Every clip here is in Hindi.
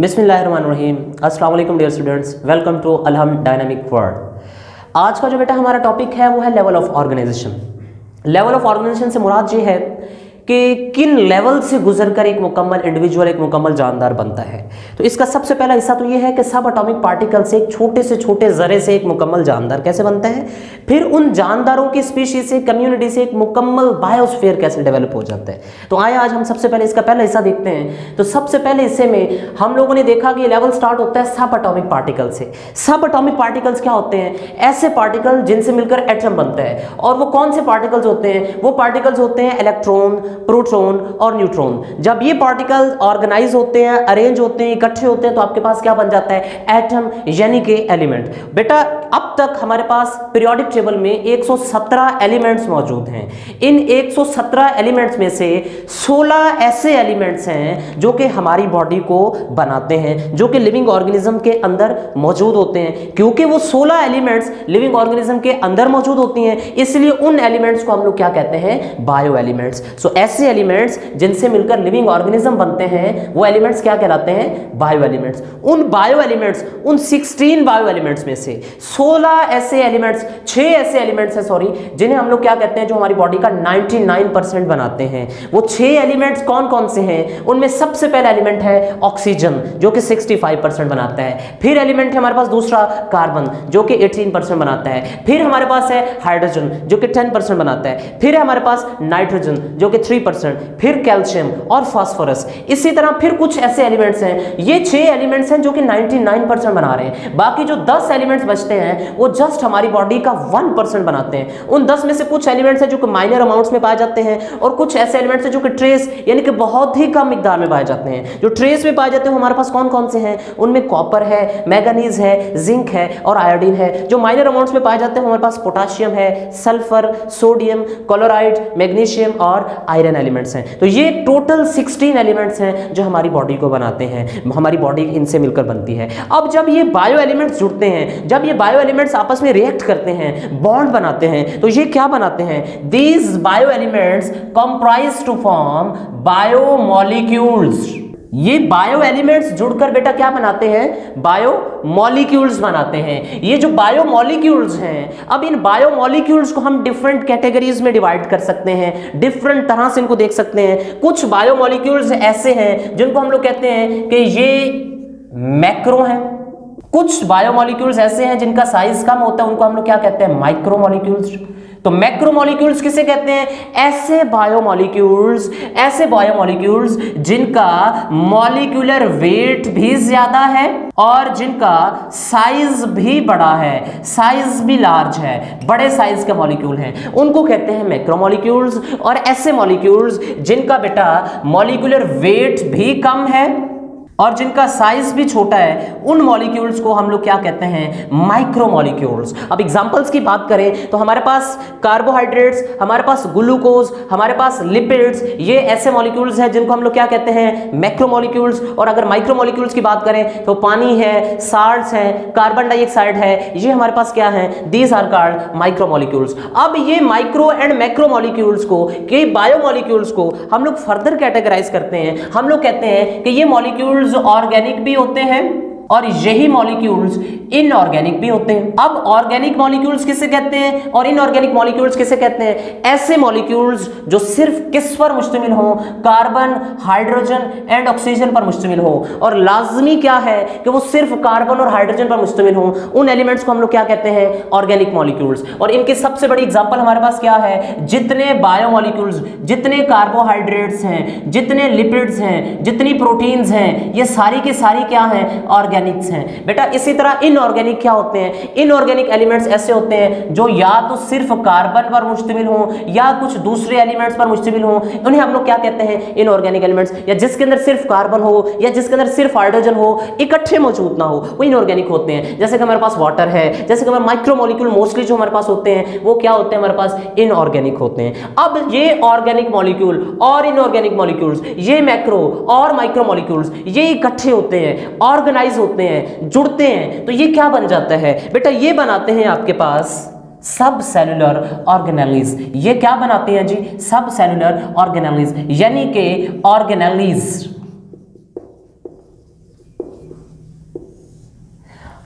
बिस्मिल्लाहिर्रहमानिर्रहीम। अस्सलाम dear students, welcome to Alham dynamic world. आज का जो बेटा हमारा टॉपिक है, वो है level of organization level of organization से मुराद ये है कि किन लेवल से गुजरकर एक मुकम्मल इंडिविजुअल एक मुकम्मल जानदार बनता है। तो इसका सबसे पहला हिस्सा तो ये है कि सब अटोमिक पार्टिकल से एक छोटे से छोटे जरे से एक मुकम्मल जानदार कैसे बनता है? फिर उन जानदारों की स्पीशीज से कम्युनिटी से एक मुकम्मल बायोस्फेयर कैसे डेवलप हो जाता है? तो आए आज हम सबसे पहले इसका पहला हिस्सा देखते हैं। तो सबसे पहले हिस्से में हम लोगों ने देखा कि लेवल स्टार्ट होता है सब अटोमिक पार्टिकल से। सब अटोमिक पार्टिकल्स क्या होते हैं? ऐसे पार्टिकल जिनसे मिलकर एटम बनता है। और वो कौन से पार्टिकल्स होते हैं? वो पार्टिकल्स होते हैं इलेक्ट्रॉन प्रोटॉन और न्यूट्रॉन। जब ये पार्टिकल ऑर्गेनाइज होते हैं, अरेंज होते हैं, इकट्ठे होते हैं तो आपके पास क्या बन जाता है? एटम, यानी कि एलिमेंट। बेटा, अब तक हमारे पास पीरियोडिक टेबल में 117 एलिमेंट्स मौजूद हैं। इन 117 एलिमेंट्स में से 16 ऐसे एलिमेंट्स हैं जो कि हमारी बॉडी को बनाते हैं, जो कि लिविंग ऑर्गेनिज्म के अंदर मौजूद होते हैं। क्योंकि वो 16 एलिमेंट्स लिविंग ऑर्गेनिज्म के अंदर मौजूद होती हैं, इसलिए उन एलिमेंट्स को हम लोग क्या कहते हैं? Bio elements. सो ऐसे एलिमेंट्स जिनसे मिलकर लिविंग ऑर्गेनिज्म बनते हैं, वो एलिमेंट्स क्या कहलाते हैं? Bio elements. उन बायो एलिमेंट्स, उन 16 बायो एलिमेंट्स में से 16 ऐसे एलिमेंट्स 6 ऐसे एलिमेंट्स हैं, सॉरी, जिन्हें हम लोग क्या कहते हैं, जो हमारी बॉडी का 99% बनाते हैं। वो 6 एलिमेंट्स कौन कौन से हैं? उनमें सबसे पहला एलिमेंट है ऑक्सीजन, जो कि 65% बनाता है। फिर एलिमेंट है हमारे पास दूसरा कार्बन, जो कि 18% बनाता है। फिर हमारे पास है हाइड्रोजन, जो कि 10% बनाता है। फिर है हमारे पास नाइट्रोजन, जो कि 3% फिर कैल्शियम और फास्फोरस इसी तरह फिर कुछ ऐसे एलिमेंट्स हैं। ये छह एलिमेंट्स हैं जो कि 99% बना रहे हैं। बाकी जो 10 एलिमेंट्स बचते हैं, वो जस्ट हमारी बॉडी का 1% बनाते हैं। उन 10 में से कुछ एलिमेंट्स हैं जो कि माइनर अमाउंट्स में पाए जाते हैं और कुछ ऐसे एलिमेंट्स हैं जो कि ट्रेस यानी कि बहुत ही कम मिकदार में पाए जाते हैं। जो ट्रेस में पाए जाते हैं हमारे पास कौन कौन से हैं? उनमें कॉपर है मैगनीज है जिंक है और आयोडीन है। जो माइनर अमाउंट्स में पाए जाते हैं हमारे पास पोटाशियम है सल्फ़र सोडियम क्लोराइड मैग्नीशियम और आयरन एलिमेंट्स हैं। तो ये टोटल 16 एलिमेंट्स हैं जो हमारी बॉडी को बनाते हैं। हमारी बॉडी इनसे मिलकर बनती है। अब जब ये बायो एलिमेंट्स जुड़ते हैं, जब ये बायो एलिमेंट्स आपस में रिएक्ट करते हैं बॉन्ड बनाते हैं तो ये क्या बनाते हैं? These bio elements comprise to form bio molecules ये बायो एलिमेंट्स जुड़कर बेटा क्या बनाते हैं? बायो मॉलिक्यूल्स बनाते हैं। ये जो बायो मॉलिक्यूल्स हैं, अब इन बायो मॉलिक्यूल्स को हम डिफरेंट कैटेगरीज में डिवाइड कर सकते हैं डिफरेंट तरह से इनको देख सकते हैं। कुछ बायो मॉलिक्यूल्स ऐसे हैं जिनको हम लोग कहते हैं कि ये मैक्रो हैं। कुछ बायोमोलिक्यूल्स ऐसे हैं जिनका साइज़ कम होता है, उनको हम लोग क्या कहते हैं? माइक्रोमोलिक्यूल्स तो मैक्रोमोलिक्यूल्स किसे कहते हैं? ऐसे बायोमोलिक्यूल्स ऐसे बायोमोलिक्यूल्स जिनका मॉलिक्यूलर वेट भी ज़्यादा है और जिनका साइज़ भी बड़ा है साइज़ भी लार्ज है, बड़े साइज़ के मॉलिक्यूल हैं। उनको कहते हैं मैक्रोमोलिक्यूल्स और ऐसे मॉलिक्यूल्स जिनका बेटा मॉलिक्यूलर वेट भी कम है और जिनका साइज़ भी छोटा है, उन मॉलिक्यूल्स को हम लोग क्या कहते हैं? माइक्रो मॉलिक्यूल्स अब एग्जांपल्स की बात करें तो हमारे पास कार्बोहाइड्रेट्स हमारे पास ग्लूकोज हमारे पास लिपिड्स ये ऐसे मॉलिक्यूल्स हैं जिनको हम लोग क्या कहते हैं? मैक्रो मॉलिक्यूल्स और अगर माइक्रो मॉलिक्यूल्स की बात करें तो पानी है साल्ट्स हैं कार्बन डाइऑक्साइड है, ये हमारे पास क्या है? These are called micro molecules अब ये माइक्रो एंड मैक्रो मॉलिक्यूल्स को, के बायो मॉलिक्यूल्स को हम लोग फर्दर कैटेगराइज करते हैं। हम लोग कहते हैं कि ये मॉलिक्यूल्स ऑर्गेनिक भी होते हैं। और यही मॉलिक्यूल्स इनऑर्गेनिक भी होते हैं। अब ऑर्गेनिक मॉलिक्यूल्स किसे कहते हैं और इनऑर्गेनिक मॉलिक्यूल्स किसे कहते हैं? ऐसे मॉलिक्यूल्स जो सिर्फ़ किस पर मुश्तमिल हो? कार्बन हाइड्रोजन एंड ऑक्सीजन पर मुश्तमिल हो। और लाजमी क्या है कि वो सिर्फ़ कार्बन और हाइड्रोजन पर मुश्तमिल हो? उन एलिमेंट्स को हम लोग क्या कहते हैं? ऑर्गेनिक मॉलिक्यूल्स और इनकी सबसे बड़ी एग्ज़ाम्पल हमारे पास क्या है? जितने बायो बायोमोलिक्यूल्स जितने कार्बोहाइड्रेट्स हैं, जितने लिपिड्स हैं, जितनी प्रोटीन्स हैं, ये सारी की सारी क्या हैं? ऑर्गेनिक ऑर्गेनिक्स हैं। बेटा, इसी तरह इनऑर्गेनिक क्या होते हैं? इनऑर्गेनिक एलिमेंट्स ऐसे होते हैं जो या तो सिर्फ़ कार्बन पर मुश्तमिल हो, या कुछ दूसरे एलिमेंट्स पर मुश्तमिल हो। उन्हें हम लोग क्या कहते हैं? इनऑर्गेनिक एलिमेंट्स या जिसके अंदर सिर्फ़ कार्बन हो, या जिसके अंदर सिर्फ़ हाइड्रोजन हो, इकट्ठे मौजूद ना हो, वो इनऑर्गेनिक होते हैं। जैसे कि हमारे पास वाटर है, जैसे कि हमारे माइक्रोमोलिक्यूल मोस्टली जो हमारे पास होते हैं, वो क्या होते हैं? हमारे पास इनऑर्गेनिक होते हैं। अब ये ऑर्गेनिक मॉलिक्यूल और इनऑर्गेनिक मॉलिक्यूल्स ये मैक्रो और माइक्रो मॉलिक्यूल्स ये इकट्ठे होते हैं। ऑर्गेनाइज होते हैं, जुड़ते हैं तो ये क्या बन जाता है? बेटा, ये बनाते हैं आपके पास सब सेलुलर ऑर्गेनालिज ये क्या बनाते हैं जी? सब सेलुलर ऑर्गेनालिज यानी कि ऑर्गेनेलिज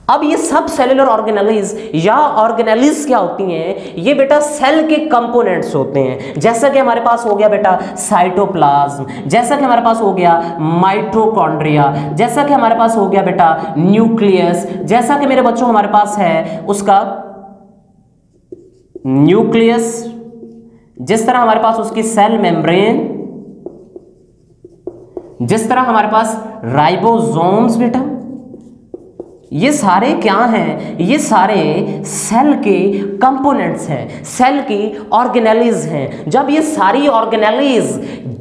अब ये सब सेलुलर ऑर्गेनेलिज या ऑर्गेनेलिज क्या होती हैं? ये बेटा सेल के कंपोनेंट्स होते हैं। जैसा कि हमारे पास हो गया बेटा साइटोप्लाज्म जैसा कि हमारे पास हो गया माइट्रोकॉन्ड्रिया जैसा कि हमारे पास हो गया बेटा न्यूक्लियस जैसा कि मेरे बच्चों हमारे पास है, उसका न्यूक्लियस जिस तरह हमारे पास उसकी सेल मेम्ब्रेन जिस तरह हमारे पास राइबोसोम्स बेटा ये सारे क्या हैं? ये सारे सेल के कंपोनेंट्स हैं सेल की ऑर्गेनेलिज हैं। जब ये सारी ऑर्गेनेलिज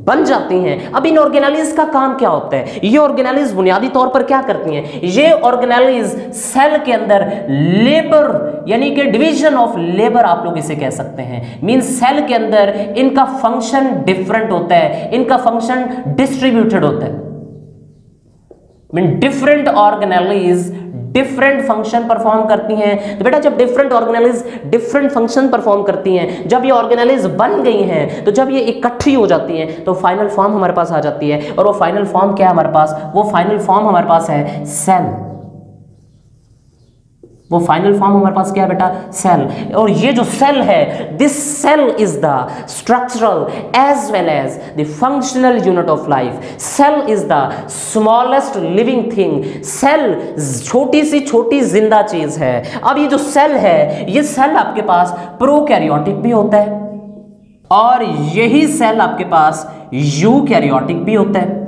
बन जाती हैं, अब इन ऑर्गेनेलिज का काम क्या होता है? ये ऑर्गेनेलिज बुनियादी तौर पर क्या करती हैं? ये ऑर्गेनेलिज सेल के अंदर लेबर यानी कि डिवीज़न ऑफ़ लेबर आप लोग इसे कह सकते हैं। मीन सेल के अंदर इनका फ़ंक्शन डिफरेंट होता है, इनका फ़ंक्शन डिस्ट्रीब्यूटेड होता है। Mean different organise different function perform करती हैं। तो बेटा, जब different organise different function perform करती हैं, जब ये ऑर्गेनाइज बन गई हैं तो जब ये इकट्ठी हो जाती हैं तो फाइनल फॉर्म हमारे पास आ जाती है। और वो फाइनल फॉर्म क्या है हमारे पास? वो फाइनल फॉर्म हमारे पास है सेल वो फाइनल फॉर्म हमारे पास क्या बेटा? सेल और ये जो सेल है this cell is the structural as well as the functional unit of life cell is the smallest living thing cell छोटी सी छोटी ज़िंदा चीज़ है। अब ये जो सेल है, ये सेल आपके पास प्रोकैरियोटिक भी होता है। और यही सेल आपके पास यूकैरियोटिक भी होता है।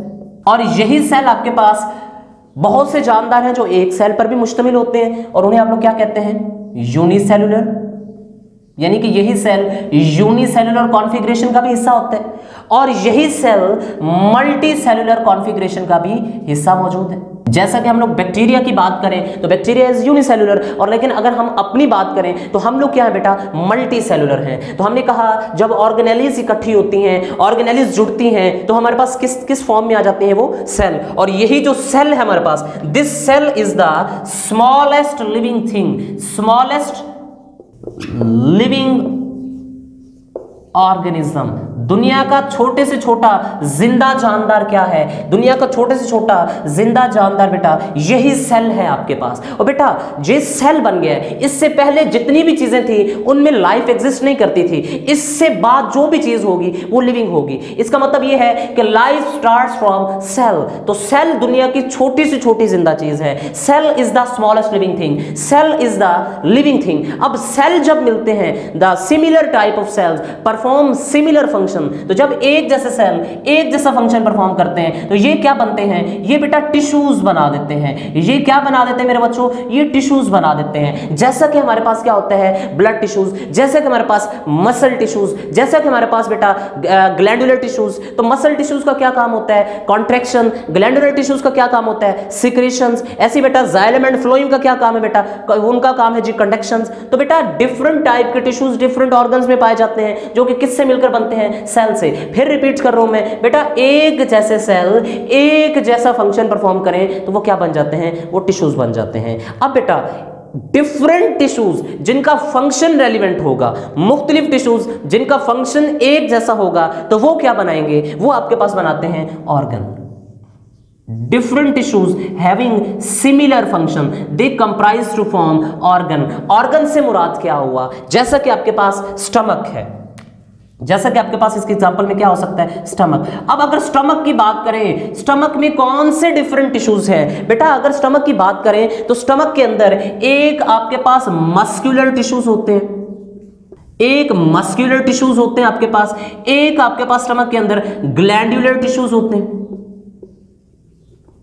और यही सेल आपके पास बहुत से जानदार हैं जो एक सेल पर भी मुश्तमिल होते हैं और उन्हें आप लोग क्या कहते हैं? यूनिसेलुलर। यानी कि यही सेल यूनिसेलुलर कॉन्फ़िगरेशन का भी हिस्सा होता है और यही सेल मल्टी सेलुलर कॉन्फ़िगरेशन का भी हिस्सा मौजूद है। जैसा कि हम लोग बैक्टीरिया की बात करें तो बैक्टीरिया इज़ यूनिसेलुलर और लेकिन अगर हम अपनी बात करें तो हम लोग क्या है बेटा? मल्टी सेलुलर हैं। तो हमने कहा, जब ऑर्गेनेलिज इकट्ठी होती हैं ऑर्गेनेलिज जुड़ती हैं तो हमारे पास किस किस फॉर्म में आ जाते हैं वो? सेल और यही जो सेल है हमारे पास this cell is the smallest living thing smallest living organism दुनिया का छोटे से छोटा ज़िंदा जानदार क्या है? दुनिया का छोटे से छोटा ज़िंदा जानदार बेटा, यही सेल है आपके पास। और बेटा, ये सेल बन गया है। इससे पहले जितनी भी चीज़ें थी, उनमें लाइफ एग्जिस्ट नहीं करती थी। इससे बाद जो भी चीज़ होगी, वो लिविंग होगी। इसका मतलब ये है कि लाइफ स्टार्ट फ्रॉम सेल तो सेल दुनिया की छोटी से छोटी ज़िंदा चीज़ है। Cell is the smallest living thing cell is the living thing अब सेल जब मिलते हैं the similar type of cells perform similar function function तो जब एक जैसे सेल एक जैसा फ़ंक्शन परफॉर्म करते हैं तो ये क्या बनते हैं? ये बेटा टिश्यूज बना देते हैं। ये क्या बना देते हैं मेरे बच्चों? ये टिश्यूज बना देते हैं। जैसा कि हमारे पास क्या होता है? ब्लड टिश्यूज जैसे कि हमारे पास मसल टिश्यूज जैसा कि हमारे पास बेटा ग्लैंडुलर टिश्यूज तो मसल टिश्यूज का क्या काम होता है? कॉन्ट्रेक्शन ग्लैंडुलर टिश्यूज का क्या काम होता है? सिक्रेशन ऐसी बेटा जाइलम एंड फ्लोइम का क्या काम है बेटा? उनका काम है जी कंडक्शन तो बेटा डिफरेंट टाइप के टिश्यूज डिफरेंट ऑर्गन में पाए जाते हैं, जो कि किससे मिलकर बनते हैं? सेल से। फिर रिपीट कर रहा हूँ मैं, बेटा, एक जैसे सेल एक जैसा फ़ंक्शन परफॉर्म करें तो वो क्या बन जाते हैं? वो टिश्यूज बन जाते हैं। अब बेटा डिफरेंट टिश्यूज जिनका फ़ंक्शन रेलिवेंट होगा, मुख्तलिफ़ टिश्यूज जिनका फ़ंक्शन एक जैसा होगा तो वो क्या बनाएँगे? वो आपके पास बनाते हैं organ different tissues having similar function they comprise to form organ organ से मुराद क्या हुआ? जैसा कि आपके पास स्टमक है जैसा कि आपके पास इसके एग्जांपल में क्या हो सकता है? स्टमक अब अगर स्टमक की बात करें स्टमक में कौन से डिफरेंट टिश्यूज हैं? बेटा, अगर स्टमक की बात करें तो स्टमक के अंदर एक आपके पास मस्क्यूलर टिश्यूज होते हैं। एक मस्क्यूलर टिश्यूज होते हैं आपके पास, एक आपके पास स्टमक के अंदर ग्लैंडुलर टिश्यूज होते हैं।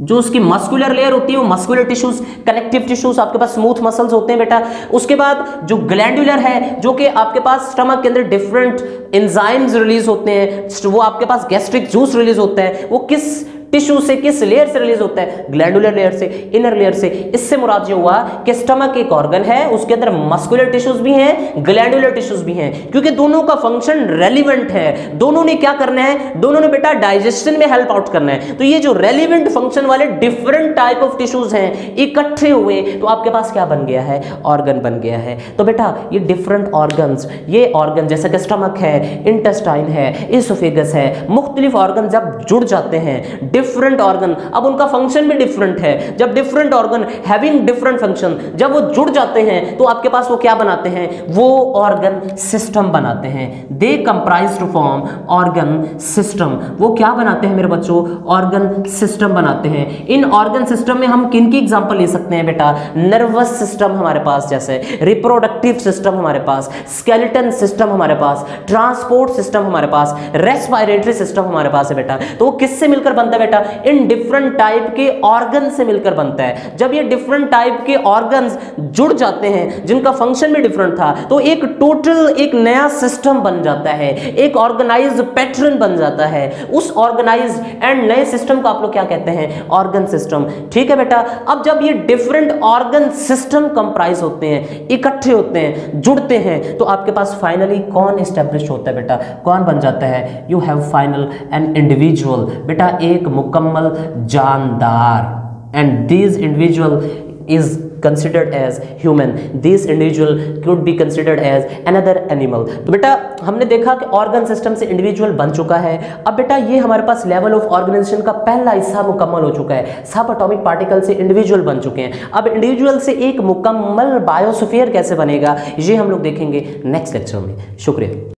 जो उसकी मस्कुलर लेयर होती है, वो मस्कुलर टिश्यूज कनेक्टिव टिश्यूज आपके पास स्मूथ मसल्स होते हैं बेटा। उसके बाद जो ग्लैंडुलर है, जो कि आपके पास स्टमक के अंदर डिफरेंट एंजाइम्स रिलीज़ होते हैं, वो आपके पास गैस्ट्रिक जूस रिलीज़ होता है, वो किस टिश्यू से किस लेयर से रिलीज़ होता है? ग्लैंडुलर लेयर से इनर लेयर से। इससे मुराद ये हुआ कि स्टमक एक ऑर्गन है, उसके अंदर मस्कुलर टिश्यूज भी हैं ग्लैंडुलर टिश्यूज भी हैं। क्योंकि दोनों का फ़ंक्शन रेलिवेंट है। दोनों ने क्या करना है? दोनों ने बेटा डाइजेशन में हेल्प आउट करना है। तो ये जो रेलिवेंट फ़ंक्शन वाले डिफरेंट टाइप ऑफ़ टिश्यूज हैं, इकट्ठे हुए तो आपके पास क्या बन गया है? ऑर्गन बन गया है। तो बेटा, ये डिफरेंट ऑर्गन्स ये ऑर्गन जैसा कि स्टमक है इंटेस्टाइन है इसोफेगस है, मुख्तलिफ़ ऑर्गन जब जुड़ जाते हैं डिफरेंट ऑर्गन अब उनका फ़ंक्शन भी डिफरेंट है। जब different organ having different function जब वो जुड़ जाते हैं तो आपके पास वो क्या बनाते हैं? वो ऑर्गन सिस्टम बनाते हैं। They comprise to form organ system वो क्या बनाते हैं मेरे बच्चों? ऑर्गन सिस्टम बनाते हैं। इन ऑर्गन सिस्टम में हम किन की एग्ज़ाम्पल ले सकते हैं बेटा? नर्वस सिस्टम हमारे पास जैसे रिप्रोडक्टिव सिस्टम हमारे पास स्केलेटन सिस्टम हमारे पास ट्रांसपोर्ट सिस्टम हमारे पास रेस्पायरेटरी सिस्टम हमारे पास है बेटा। तो वो किससे मिलकर बनता है इन डिफरेंट टाइप के ऑर्गन से मिलकर बनता है। जब ये डिफरेंट टाइप के ऑर्गन्स जुड़ जाते हैं, जिनका फ़ंक्शन भी डिफरेंट था तो एक टोटल एक नया सिस्टम बन जाता है। एक ऑर्गेनाइज पैटर्न बन जाता है। उस ऑर्गेनाइज एंड नए सिस्टम को आप लोग क्या कहते हैं? ऑर्गन सिस्टम ठीक है बेटा? अब जब ये डिफरेंट ऑर्गन सिस्टम कंप्राइज होते हैं, इकट्ठे होते हैं, जुड़ते हैं तो आपके पास फाइनली कौन स्टेब्लिश होता है बेटा? कौन बन जाता है? You have final an individual बेटा, एक मुकम्मल जानदार and these individual is considered as human. This individual could be considered as another animal. तो बेटा, हमने देखा कि ऑर्गन सिस्टम से इंडिविजुअल बन चुका है। अब बेटा, ये हमारे पास लेवल ऑफ़ ऑर्गेनाइजेशन का पहला हिस्सा मुकम्मल हो चुका है। सब अटोमिक पार्टिकल से इंडिविजुअल बन चुके हैं। अब इंडिविजुअल से एक मुकम्मल बायोस्फीयर कैसे बनेगा, ये हम लोग देखेंगे नेक्स्ट लेक्चर में। शुक्रिया।